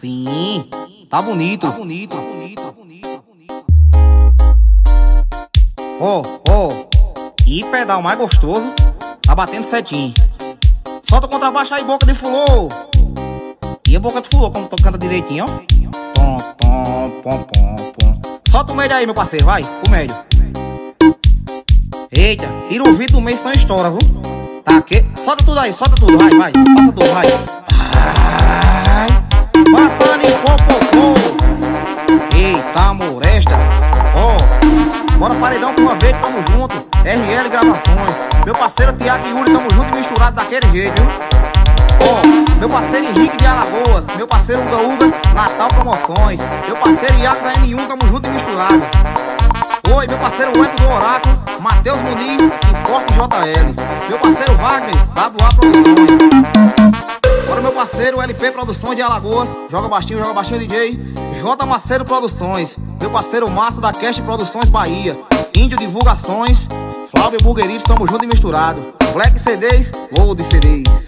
Sim, tá bonito. Tá bonito, tá bonito, tá bonito, tá bonito. Ó, ó. E pedal mais gostoso, tá batendo setinho. Solta o contrabaixo aí, boca de fulô. E a boca de fulô, como canta direitinho, ó. Tom, tom, pom, pom, pom. Solta o médio aí, meu parceiro, vai, o médio. Eita, tira o vidro do meio, senão estoura, viu? Tá aqui. Solta tudo aí, solta tudo, vai, vai. Passa tudo, vai. Vai. Bora paredão com uma vez, tamo junto. RL Gravações. Meu parceiro Tiago e Yuri, tamo junto e misturado daquele jeito, viu? Oh, meu parceiro Henrique de Alagoas. Meu parceiro Uga Uga, Natal Promoções. Meu parceiro Iaco da M1, tamo junto e misturado. Oi, meu parceiro Wendel do Oráculo, Matheus Muniz e Porto JL. Meu parceiro Wagner, WA Produções. Agora meu parceiro LP Produções de Alagoas, joga baixinho, joga baixinho DJ. J Maceiro Produções. Meu parceiro Massa da Cast Produções Bahia. Índio Divulgações. Flávio Burguerito, tamo junto e misturado. Black CDs, Gold CDs.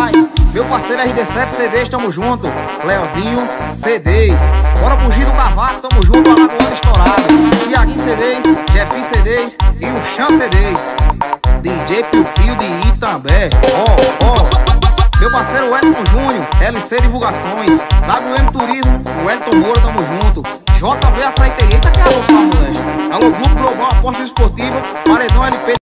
Ai, meu parceiro RD7 CDs, tamo junto. Leozinho, CDs. Bora fugir do cavaco, tamo junto, Alagoas estourado. Tiaguinho CDs, Jefinho CDs e o Chan CDs. DJ Pio Pio de Itambé. Ó, oh, parceiro Wellington Júnior, LC Divulgações. WM Turismo, Wellington Moura, tamo junto. JV Açaiteria, eita que é alô, moleque. Alô, Grupo Global Aposta Esportiva, Paredão LP.